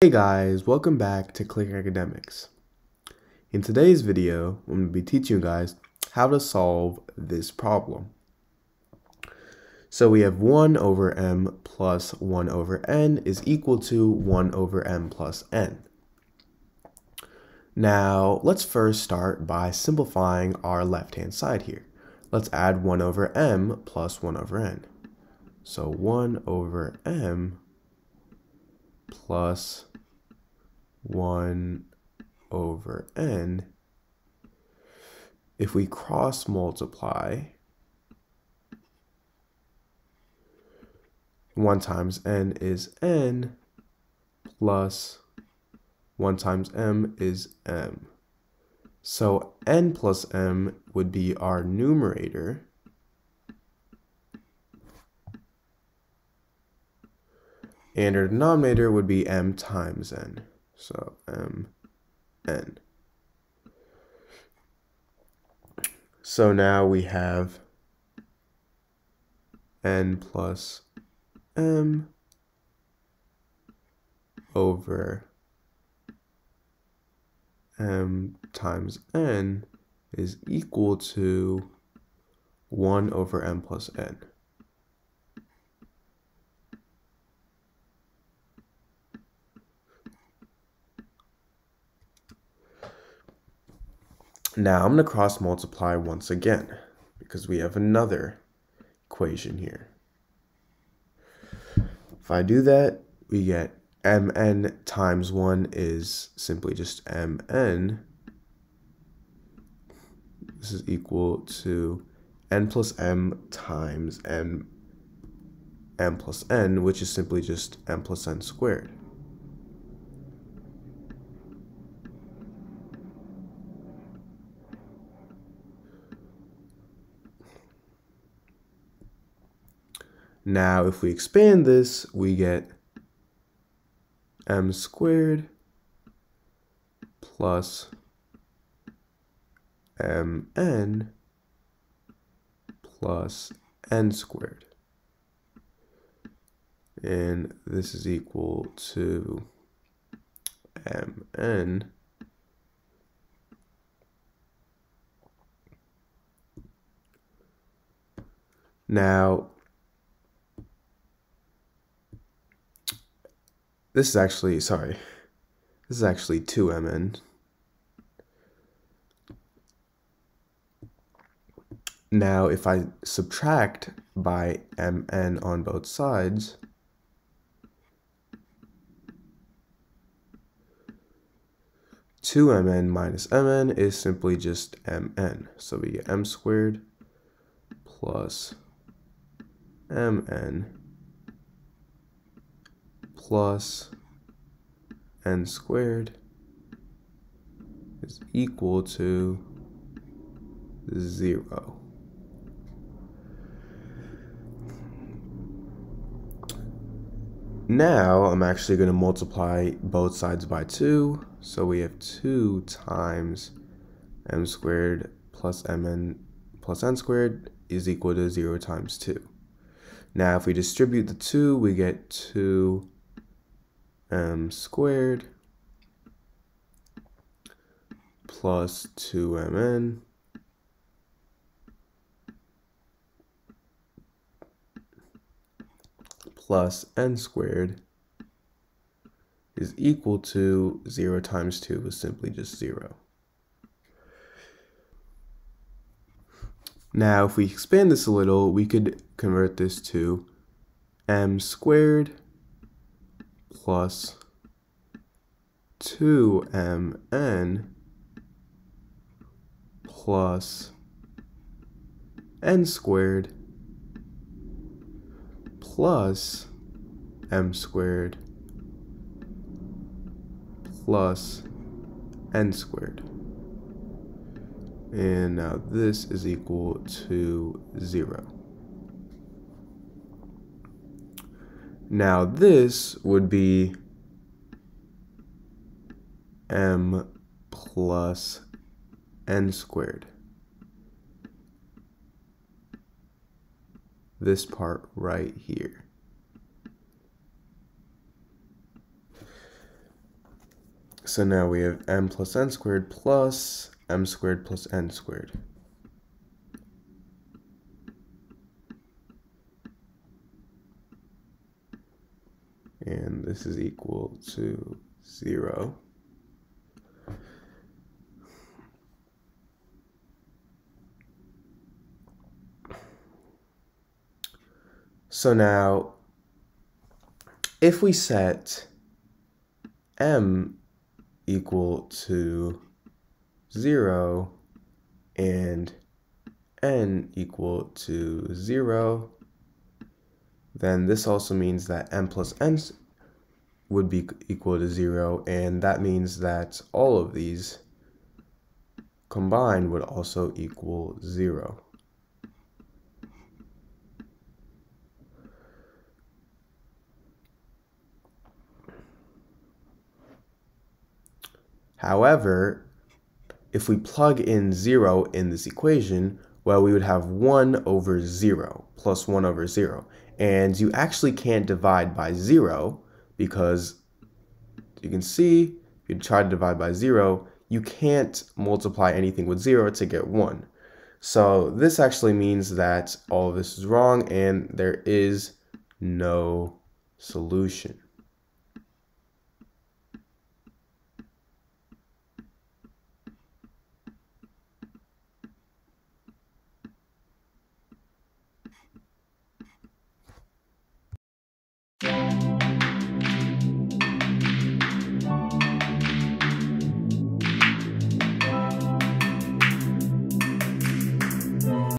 Hey guys, welcome back to Click Academics. In today's video, I'm going to be teaching you guys how to solve this problem. So we have 1 over m plus 1 over n is equal to 1 over m plus n. Now, let's first start by simplifying our left-hand side here. Let's add 1 over m plus 1 over n. So 1 over m plus 1 over n. If we cross multiply, 1 times n is n plus 1 times m is m. So n plus m would be our numerator. And our denominator would be m times n. So m n. So now we have n plus m over m times n is equal to 1 over m plus n. Now I'm going to cross multiply once again because we have another equation here. If I do that, we get mn times 1 is simply just mn. This is equal to n plus m times n m plus n, which is simply just m plus n squared. Now, if we expand this, we get m squared plus mn plus n squared. And this is equal to mn Now, This is actually, sorry, this is actually 2mn. Now, if I subtract by mn on both sides, two mn minus mn is simply just mn. So we get m squared plus mn plus n squared is equal to 0. Now I'm actually going to multiply both sides by 2. So we have 2 times m squared plus mn plus n squared is equal to 0 times 2. Now if we distribute the 2, we get 2 m squared plus 2mn plus n squared is equal to 0 times 2 is simply just 0. Now, if we expand this a little, we could convert this to m squared plus 2mn plus n squared plus m squared plus n squared. And now this is equal to 0. Now this would be m plus n squared. This part right here. So now we have m plus n squared plus m squared plus n squared. And this is equal to 0. So now, if we set m equal to 0 and n equal to 0, then this also means that m plus n would be equal to 0, and that means that all of these combined would also equal 0. However, if we plug in 0 in this equation, well, we would have 1 over 0 plus 1 over 0. And you actually can't divide by 0 because you can see, if you try to divide by 0, you can't multiply anything with 0 to get 1. So this actually means that all of this is wrong and there is no solution.